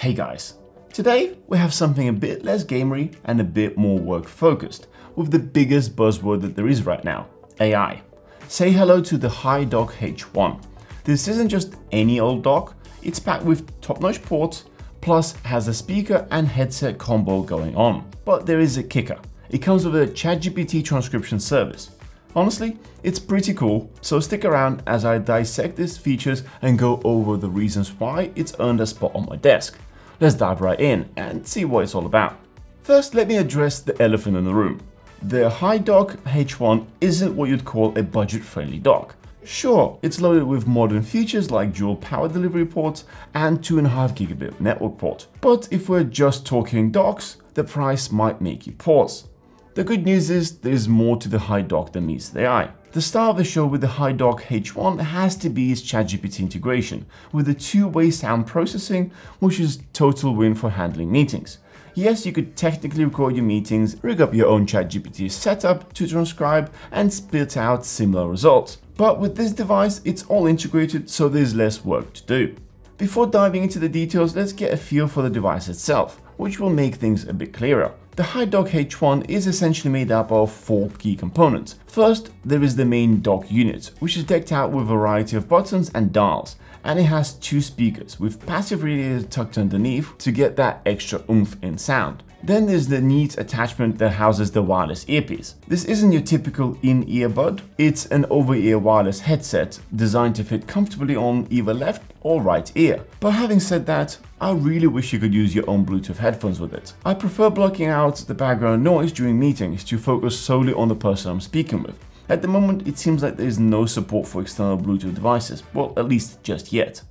Hey guys, today we have something a bit less gamery and a bit more work focused with the biggest buzzword that there is right now, AI. Say hello to the HiDock H1. This isn't just any old dock, it's packed with top-notch ports, plus has a speaker and headset combo going on. But there is a kicker. It comes with a ChatGPT transcription service. Honestly, it's pretty cool, so stick around as I dissect these features and go over the reasons why it's earned a spot on my desk. Let's dive right in and see what it's all about. First, let me address the elephant in the room. The HiDock H1 isn't what you'd call a budget-friendly dock. Sure, it's loaded with modern features like dual power delivery ports and 2.5 gigabit network port, but if we're just talking docks, the price might make you pause. The good news is there's more to the HiDock than meets the eye. The star of the show with the HiDock H1 has to be its ChatGPT integration, with the two-way sound processing, which is total win for handling meetings. Yes, you could technically record your meetings, rig up your own ChatGPT setup to transcribe and spit out similar results. But with this device, it's all integrated so there's less work to do. Before diving into the details, let's get a feel for the device itself, which will make things a bit clearer. The HiDock H1 is essentially made up of four key components. First, there is the main dock unit, which is decked out with a variety of buttons and dials, and it has two speakers with passive radiators tucked underneath to get that extra oomph in sound. Then there's the neat attachment that houses the wireless earpiece. This isn't your typical in-ear bud, it's an over-ear wireless headset designed to fit comfortably on either left or right ear. But having said that, I really wish you could use your own Bluetooth headphones with it. I prefer blocking out the background noise during meetings to focus solely on the person I'm speaking with. At the moment, it seems like there is no support for external Bluetooth devices, well at least just yet.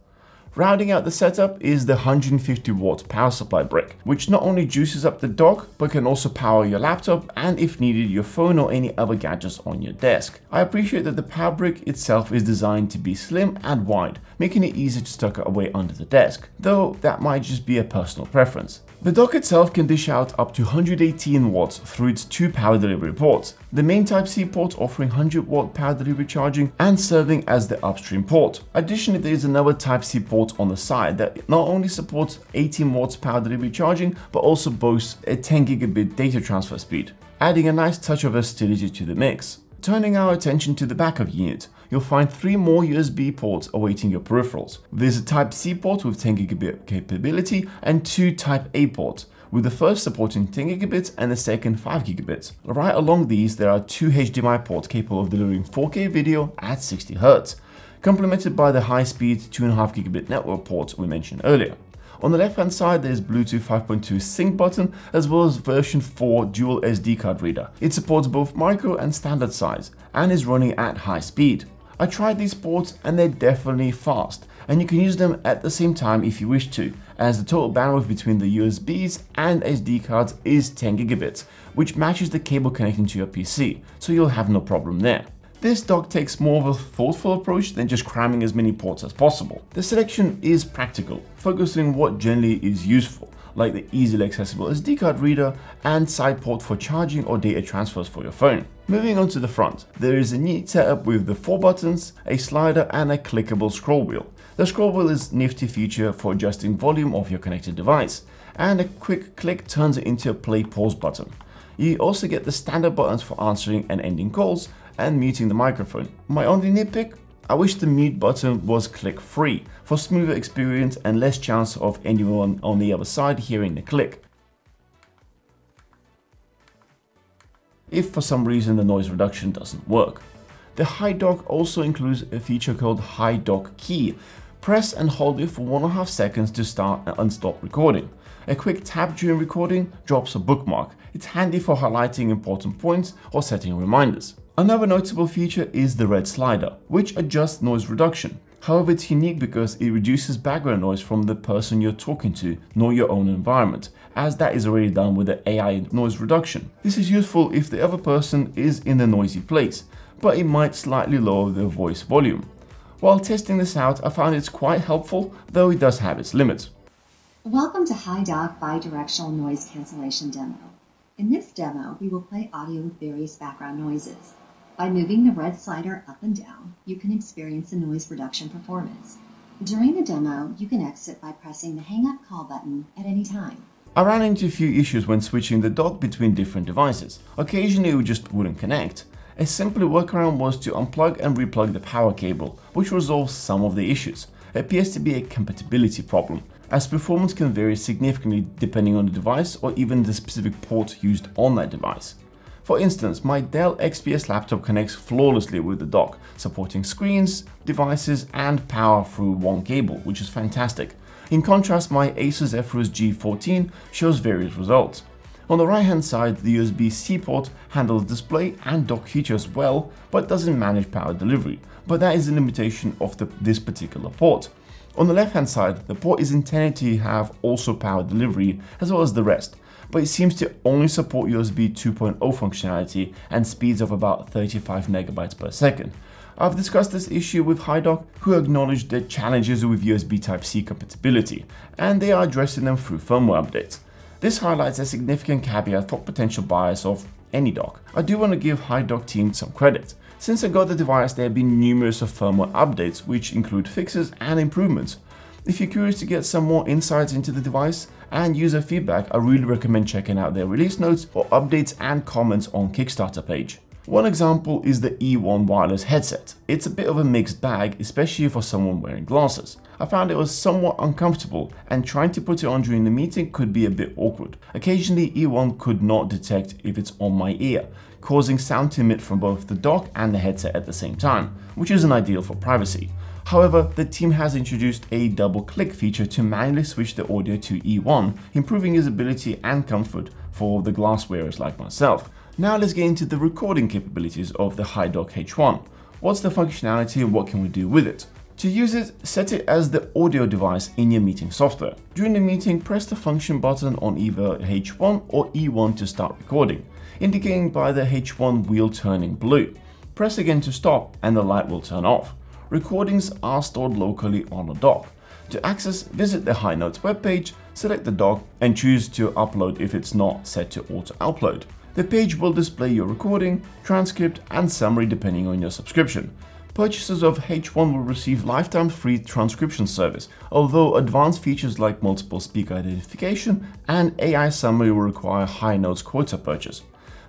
Rounding out the setup is the 150 watt power supply brick, which not only juices up the dock, but can also power your laptop and if needed your phone or any other gadgets on your desk. I appreciate that the power brick itself is designed to be slim and wide, making it easy to tuck away under the desk, though that might just be a personal preference. The dock itself can dish out up to 118 watts through its two power delivery ports, the main Type-C port offering 100 watt power delivery charging and serving as the upstream port. Additionally, there is another Type-C port on the side that not only supports 18 watts power delivery charging, but also boasts a 10 gigabit data transfer speed, adding a nice touch of versatility to the mix. Turning our attention to the back of the unit, you'll find three more USB ports awaiting your peripherals. There's a Type-C port with 10 gigabit capability and two Type-A ports, with the first supporting 10 gigabits and the second 5 gigabits. Right along these, there are two HDMI ports capable of delivering 4K video at 60 Hz, complemented by the high-speed 2.5 gigabit network port we mentioned earlier. On the left hand side there is Bluetooth 5.2 sync button as well as version 4 dual SD card reader. It supports both micro and standard size and is running at high speed. I tried these ports and they're definitely fast and you can use them at the same time if you wish to as the total bandwidth between the USBs and SD cards is 10 gigabits which matches the cable connecting to your PC so you'll have no problem there. This dock takes more of a thoughtful approach than just cramming as many ports as possible. The selection is practical, focusing on what generally is useful, like the easily accessible SD card reader and side port for charging or data transfers for your phone. Moving on to the front, there is a neat setup with the four buttons, a slider and a clickable scroll wheel. The scroll wheel is nifty feature for adjusting volume of your connected device, and a quick click turns it into a play pause button. You also get the standard buttons for answering and ending calls, and muting the microphone. My only nitpick? I wish the mute button was click free for smoother experience and less chance of anyone on the other side hearing the click. If for some reason the noise reduction doesn't work. The HiDock also includes a feature called HiDock Key. Press and hold it for one and a half seconds to start and stop recording. A quick tap during recording drops a bookmark. It's handy for highlighting important points or setting reminders. Another notable feature is the red slider, which adjusts noise reduction. However, it's unique because it reduces background noise from the person you're talking to, not your own environment, as that is already done with the AI noise reduction. This is useful if the other person is in a noisy place, but it might slightly lower their voice volume. While testing this out, I found it's quite helpful, though it does have its limits. Welcome to HiDock Bidirectional Noise Cancellation Demo. In this demo, we will play audio with various background noises. By moving the red slider up and down, you can experience the noise reduction performance. During the demo, you can exit by pressing the Hang Up Call button at any time. I ran into a few issues when switching the dock between different devices. Occasionally it just wouldn't connect. A simple workaround was to unplug and replug the power cable, which resolves some of the issues. It appears to be a compatibility problem, as performance can vary significantly depending on the device or even the specific port used on that device. For instance, my Dell XPS laptop connects flawlessly with the dock, supporting screens, devices, and power through one cable, which is fantastic. In contrast, my Asus Zephyrus G14 shows various results. On the right hand side, the USB-C port handles display and dock features well, but doesn't manage power delivery, but that is a limitation of the, this particular port. On the left hand side, the port is intended to have also power delivery as well as the rest, but it seems to only support USB 2.0 functionality and speeds of about 35 megabytes per second. I've discussed this issue with HiDock, who acknowledged the challenges with USB Type-C compatibility, and they are addressing them through firmware updates. This highlights a significant caveat for potential buyers of any dock. I do want to give HiDock team some credit. Since I got the device, there have been numerous firmware updates, which include fixes and improvements. If you're curious to get some more insights into the device and user feedback, I really recommend checking out their release notes or updates and comments on Kickstarter page. One example is the E1 wireless headset. It's a bit of a mixed bag, especially for someone wearing glasses. I found it was somewhat uncomfortable and trying to put it on during the meeting could be a bit awkward. Occasionally E1 could not detect if it's on my ear, causing sound to emit from both the dock and the headset at the same time, which isn't ideal for privacy. However, the team has introduced a double click feature to manually switch the audio to E1, improving usability and comfort for the glass wearers like myself. Now let's get into the recording capabilities of the HiDock H1. What's the functionality and what can we do with it? To use it, set it as the audio device in your meeting software. During the meeting, press the function button on either H1 or E1 to start recording, indicating by the H1 wheel turning blue. Press again to stop and the light will turn off. Recordings are stored locally on a dock. To access, visit the HiNotes webpage, select the dock and choose to upload if it's not set to auto upload. The page will display your recording, transcript, and summary depending on your subscription. Purchasers of H1 will receive lifetime free transcription service, although advanced features like multiple speaker identification and AI summary will require HiNotes quota purchase.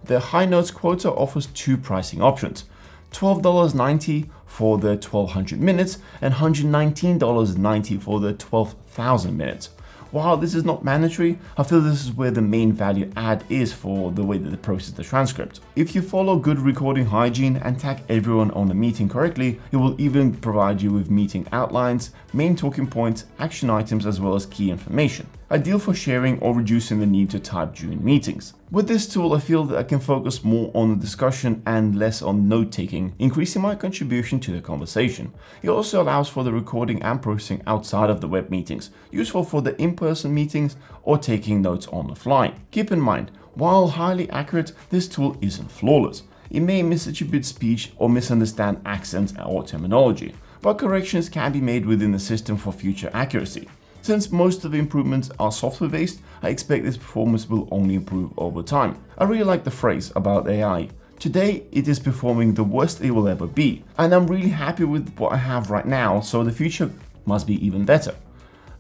The HiNotes quota offers two pricing options, $12.90 for the 1200 minutes and $119.90 for the 12,000 minutes. While this is not mandatory, I feel this is where the main value add is for the way that they process the transcript. If you follow good recording hygiene and tag everyone on the meeting correctly, it will even provide you with meeting outlines, main talking points, action items, as well as key information ideal for sharing or reducing the need to type during meetings. With this tool, I feel that I can focus more on the discussion and less on note taking, increasing my contribution to the conversation. It also allows for the recording and processing outside of the web meetings, useful for the in-person meetings or taking notes on the fly. Keep in mind, while highly accurate, this tool isn't flawless. It may misattribute speech or misunderstand accents or terminology, but corrections can be made within the system for future accuracy. Since most of the improvements are software based, I expect this performance will only improve over time. I really like the phrase about AI. Today it is performing the worst it will ever be, and I'm really happy with what I have right now, so the future must be even better.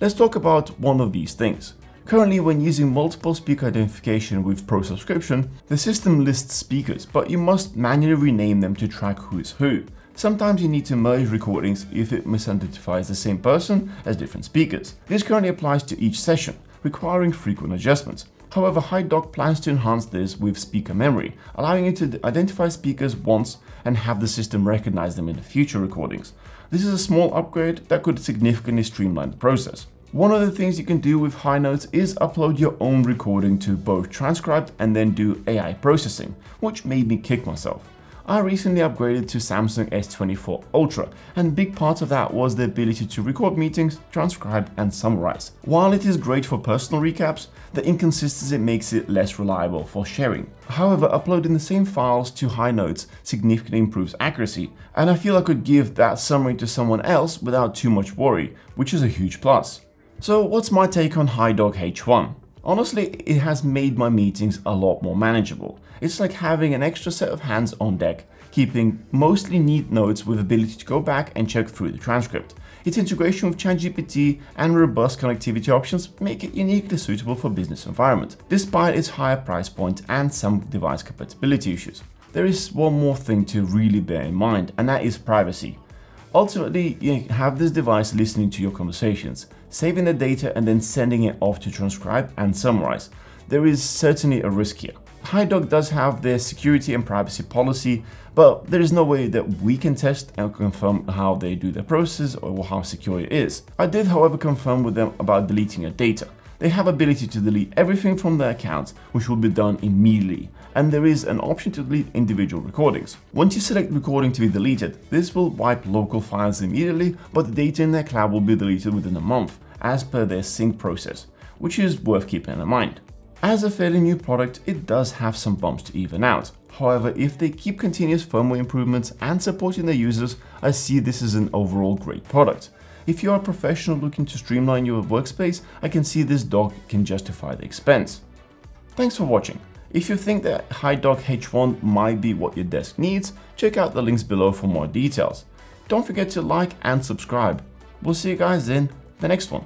Let's talk about one of these things. Currently, when using multiple speaker identification with Pro subscription, the system lists speakers, but you must manually rename them to track who is who. Sometimes you need to merge recordings if it misidentifies the same person as different speakers. This currently applies to each session, requiring frequent adjustments. However, HiDock plans to enhance this with speaker memory, allowing you to identify speakers once and have the system recognize them in the future recordings. This is a small upgrade that could significantly streamline the process. One of the things you can do with HiNotes is upload your own recording to both transcribe and then do AI processing, which made me kick myself. I recently upgraded to Samsung S24 Ultra, and big part of that was the ability to record meetings, transcribe and summarize. While it is great for personal recaps, the inconsistency makes it less reliable for sharing. However, uploading the same files to HiNotes significantly improves accuracy, and I feel I could give that summary to someone else without too much worry, which is a huge plus. So what's my take on HiDock H1? Honestly, it has made my meetings a lot more manageable. It's like having an extra set of hands on deck, keeping mostly neat notes with ability to go back and check through the transcript. Its integration with ChatGPT and robust connectivity options make it uniquely suitable for business environment, despite its higher price point and some device compatibility issues. There is one more thing to really bear in mind, and that is privacy. Ultimately, you have this device listening to your conversations, saving the data and then sending it off to transcribe and summarize. There is certainly a risk here. HiDock does have their security and privacy policy, but there is no way that we can test and confirm how they do their process or how secure it is. I did however confirm with them about deleting your data. They have ability to delete everything from their accounts, which will be done immediately, and there is an option to delete individual recordings. Once you select recording to be deleted, this will wipe local files immediately, but the data in their cloud will be deleted within a month, as per their sync process, which is worth keeping in mind. As a fairly new product, it does have some bumps to even out. However, if they keep continuous firmware improvements and supporting their users, I see this as an overall great product. If you are a professional looking to streamline your workspace, I can see this dock can justify the expense. Thanks for watching. If you think that HiDock H1 might be what your desk needs, check out the links below for more details. Don't forget to like and subscribe. We'll see you guys in the next one.